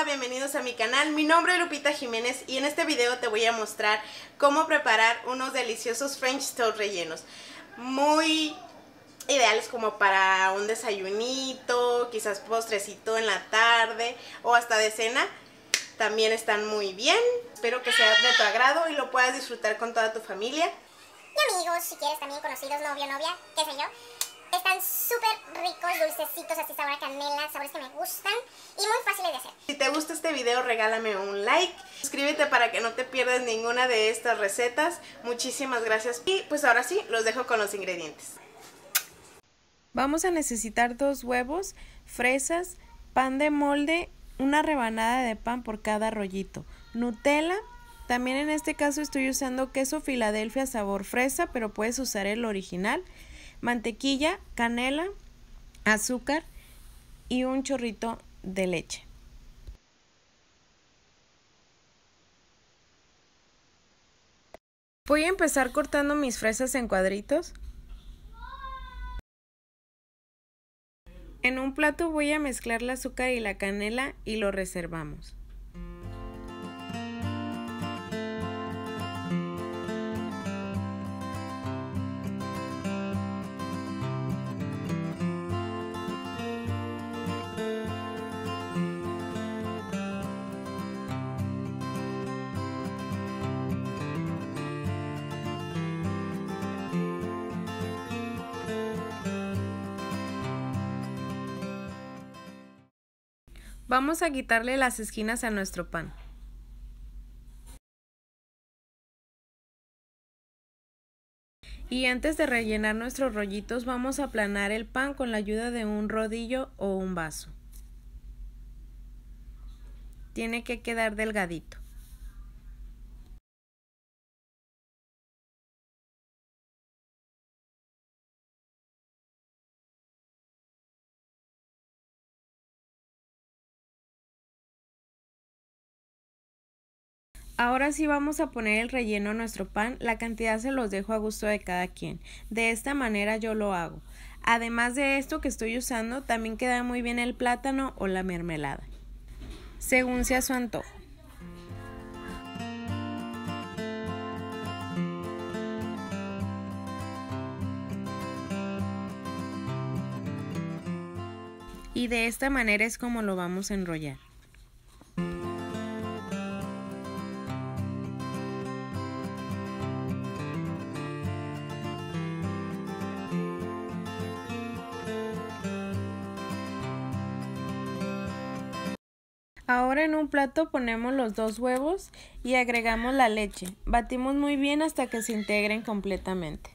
hola, bienvenidos a mi canal. Mi nombre es Lupita Jiménez y en este video te voy a mostrar cómo preparar unos deliciosos French toast rellenos. Muy ideales como para un desayunito, quizás postrecito en la tarde o hasta de cena. También están muy bien. Espero que sea de tu agrado y lo puedas disfrutar con toda tu familia. Y amigos, si quieres también conocidos, novio, novia, qué sé yo. Están súper ricos, dulcecitos, así sabor a canela, sabores que me gustan y muy fáciles de hacer. Si te gusta este video, regálame un like. Suscríbete para que no te pierdas ninguna de estas recetas. Muchísimas gracias. Y pues ahora sí, los dejo con los ingredientes. Vamos a necesitar dos huevos, fresas, pan de molde, una rebanada de pan por cada rollito, Nutella, también en este caso estoy usando queso Filadelfia sabor fresa, pero puedes usar el original, mantequilla, canela, azúcar y un chorrito de leche. Voy a empezar cortando mis fresas en cuadritos. En un plato voy a mezclar el azúcar y la canela y lo reservamos. Vamos a quitarle las esquinas a nuestro pan. Y antes de rellenar nuestros rollitos vamos a aplanar el pan con la ayuda de un rodillo o un vaso. Tiene que quedar delgadito. Ahora sí vamos a poner el relleno a nuestro pan, la cantidad se los dejo a gusto de cada quien. De esta manera yo lo hago. Además de esto que estoy usando, también queda muy bien el plátano o la mermelada, según sea su antojo. Y de esta manera es como lo vamos a enrollar. Ahora en un plato ponemos los dos huevos y agregamos la leche. Batimos muy bien hasta que se integren completamente.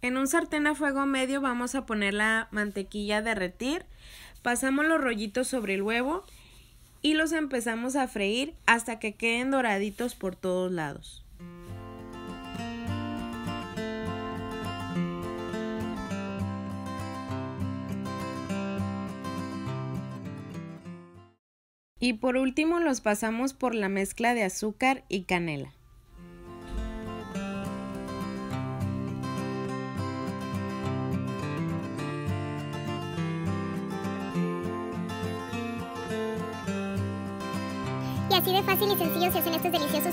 En un sartén a fuego medio vamos a poner la mantequilla a derretir, pasamos los rollitos sobre el huevo y los empezamos a freír hasta que queden doraditos por todos lados. Y por último los pasamos por la mezcla de azúcar y canela. Y así de fácil y sencillo se hacen estos deliciosos.